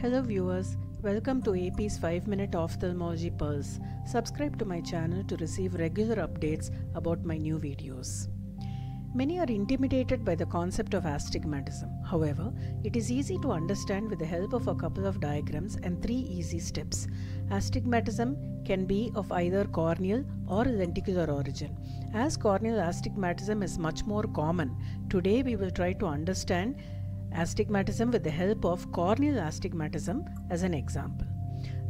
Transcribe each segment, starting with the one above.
Hello viewers, welcome to AP's 5 Minute Ophthalmology Pearls. Subscribe to my channel to receive regular updates about my new videos. Many are intimidated by the concept of astigmatism. However, it is easy to understand with the help of a couple of diagrams and three easy steps. Astigmatism can be of either corneal or lenticular origin. As corneal astigmatism is much more common, today we will try to understand astigmatism with the help of corneal astigmatism as an example.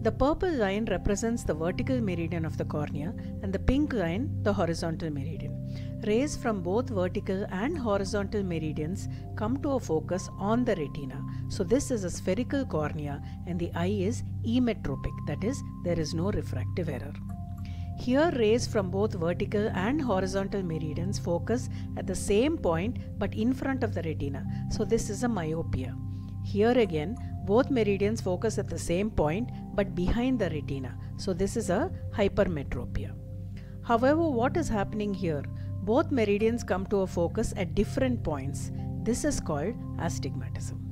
The purple line represents the vertical meridian of the cornea and the pink line the horizontal meridian. Rays from both vertical and horizontal meridians come to a focus on the retina. So this is a spherical cornea and the eye is emmetropic that is there is no refractive error. Here rays from both vertical and horizontal meridians focus at the same point but in front of the retina. So this is a myopia. Here again both meridians focus at the same point but behind the retina. So this is a hypermetropia. However, what is happening here? Both meridians come to a focus at different points. This is called astigmatism.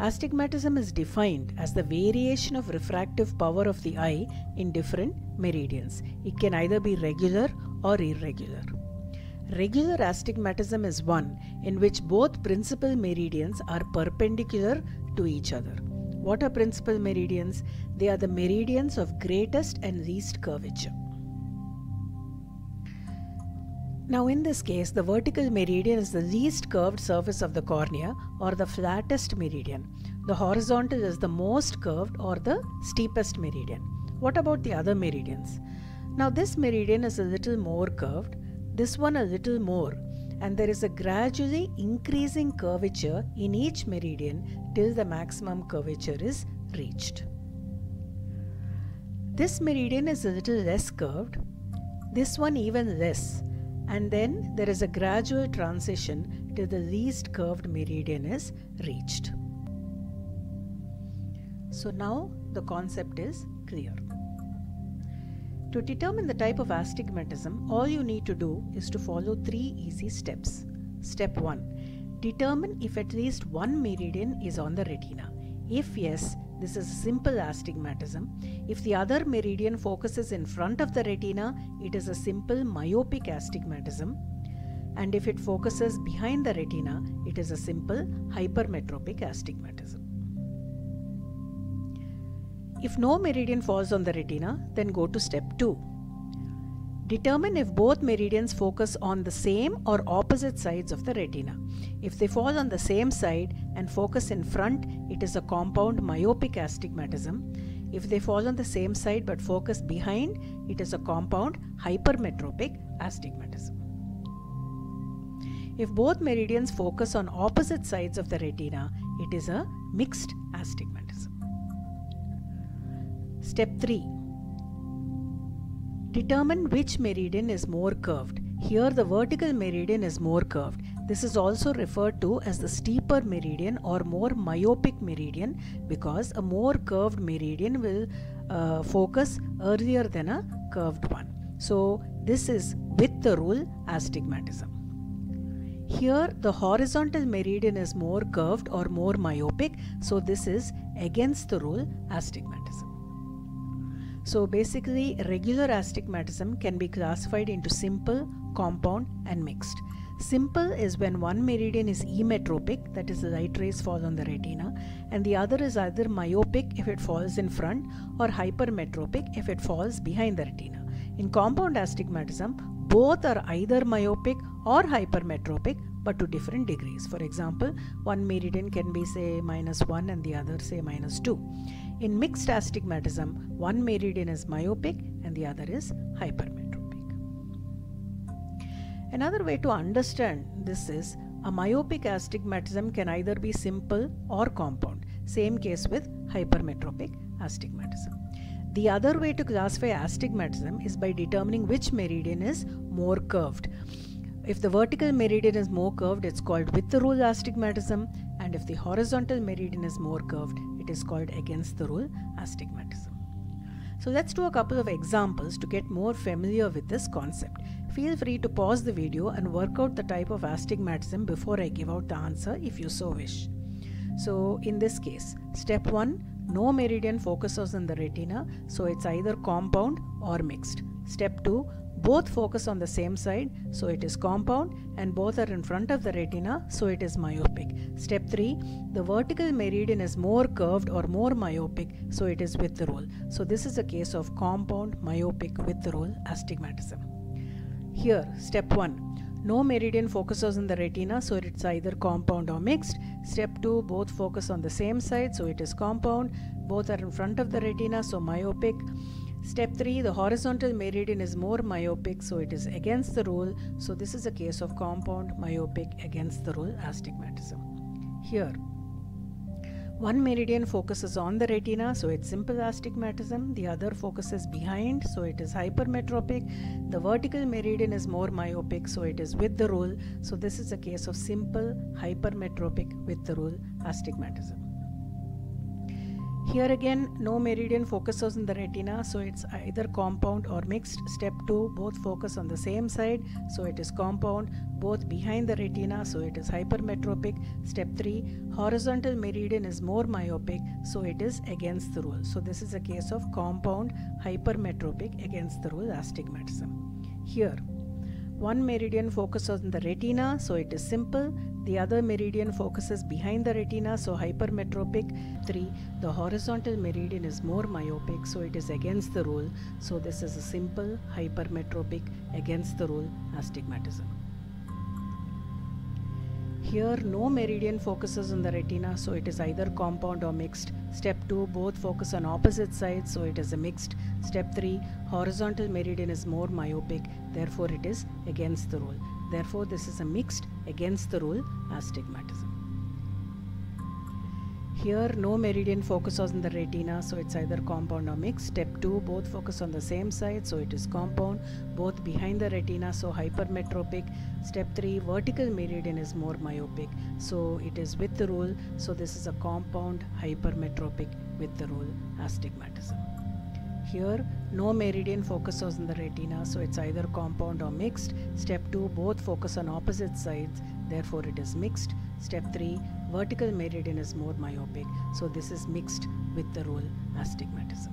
Astigmatism is defined as the variation of refractive power of the eye in different meridians. It can either be regular or irregular. Regular astigmatism is one in which both principal meridians are perpendicular to each other. What are principal meridians? They are the meridians of greatest and least curvature. Now in this case, the vertical meridian is the least curved surface of the cornea or the flattest meridian. The horizontal is the most curved or the steepest meridian. What about the other meridians? Now this meridian is a little more curved, this one a little more and there is a gradually increasing curvature in each meridian till the maximum curvature is reached. This meridian is a little less curved, this one even less and then there is a gradual transition till the least curved meridian is reached. So now the concept is clear. To determine the type of astigmatism, all you need to do is to follow three easy steps. Step 1. Determine if at least one meridian is on the retina. If yes, this is simple astigmatism. If the other meridian focuses in front of the retina, it is a simple myopic astigmatism. And if it focuses behind the retina, it is a simple hypermetropic astigmatism. If no meridian falls on the retina, then go to step 2. Determine if both meridians focus on the same or opposite sides of the retina. If they fall on the same side and focus in front, it is a compound myopic astigmatism. If they fall on the same side but focus behind, it is a compound hypermetropic astigmatism. If both meridians focus on opposite sides of the retina, it is a mixed astigmatism. Step 3 Determine which meridian is more curved. Here the vertical meridian is more curved. This is also referred to as the steeper meridian or more myopic meridian because a more curved meridian will uh, focus earlier than a curved one. So this is with the rule astigmatism. Here the horizontal meridian is more curved or more myopic so this is against the rule astigmatism. So basically regular astigmatism can be classified into simple, compound and mixed. Simple is when one meridian is emmetropic, that is the light rays fall on the retina, and the other is either myopic if it falls in front or hypermetropic if it falls behind the retina. In compound astigmatism, both are either myopic or hypermetropic but to different degrees. For example, one meridian can be say minus 1 and the other say minus 2. In mixed astigmatism, one meridian is myopic and the other is hypermetropic. Another way to understand this is a myopic astigmatism can either be simple or compound. Same case with hypermetropic astigmatism. The other way to classify astigmatism is by determining which meridian is more curved. If the vertical meridian is more curved, it's called with the rule astigmatism, and if the horizontal meridian is more curved, it is called against the rule astigmatism. So let's do a couple of examples to get more familiar with this concept. Feel free to pause the video and work out the type of astigmatism before I give out the answer if you so wish. So in this case, step 1 no meridian focuses on the retina, so it's either compound or mixed. Step 2 both focus on the same side, so it is compound, and both are in front of the retina, so it is myopic. Step 3 the vertical meridian is more curved or more myopic, so it is with the. So, this is a case of compound myopic with astigmatism. Here, step 1 no meridian focuses on the retina, so it's either compound or mixed. Step 2 both focus on the same side, so it is compound. Both are in front of the retina, so myopic. Step 3 the horizontal meridian is more myopic, so it is against the rule. So, this is a case of compound myopic against the rule astigmatism. Here, one meridian focuses on the retina, so it's simple astigmatism. The other focuses behind, so it is hypermetropic. The vertical meridian is more myopic, so it is with the rule. So this is a case of simple hypermetropic with the rule astigmatism. Here again, no meridian focuses on the retina, so it's either compound or mixed. Step 2, both focus on the same side, so it is compound, both behind the retina, so it is hypermetropic. Step 3, horizontal meridian is more myopic, so it is against the rule. So this is a case of compound hypermetropic against the rule astigmatism. Here, one meridian focuses on the retina, so it is simple. The other meridian focuses behind the retina, so hypermetropic. 3. The horizontal meridian is more myopic, so it is against the rule. So this is a simple hypermetropic against the rule astigmatism. Here no meridian focuses on the retina so it is either compound or mixed. Step 2 both focus on opposite sides so it is a mixed. Step 3 horizontal meridian is more myopic therefore it is against the rule. Therefore this is a mixed against the rule astigmatism. Here no meridian focuses on the retina so it's either compound or mixed. Step 2 both focus on the same side so it is compound. Both behind the retina so hypermetropic. Step 3 vertical meridian is more myopic so it is with the rule so this is a compound hypermetropic with the rule astigmatism. Here, no meridian focuses on the retina, so it's either compound or mixed. Step 2, both focus on opposite sides, therefore it is mixed. Step 3, vertical meridian is more myopic, so this is mixed with the rule astigmatism.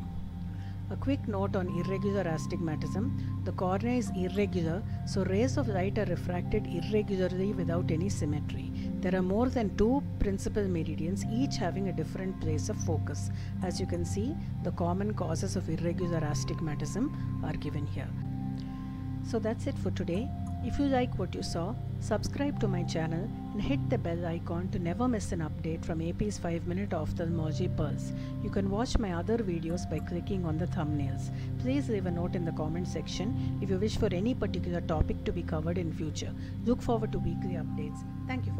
A quick note on irregular astigmatism. The cornea is irregular, so rays of light are refracted irregularly without any symmetry. There are more than two principal meridians, each having a different place of focus. As you can see, the common causes of irregular astigmatism are given here. So that's it for today. If you like what you saw, subscribe to my channel and hit the bell icon to never miss an update from AP's 5 Minute Ophthalmology Pearls. You can watch my other videos by clicking on the thumbnails. Please leave a note in the comment section if you wish for any particular topic to be covered in future. Look forward to weekly updates. Thank you.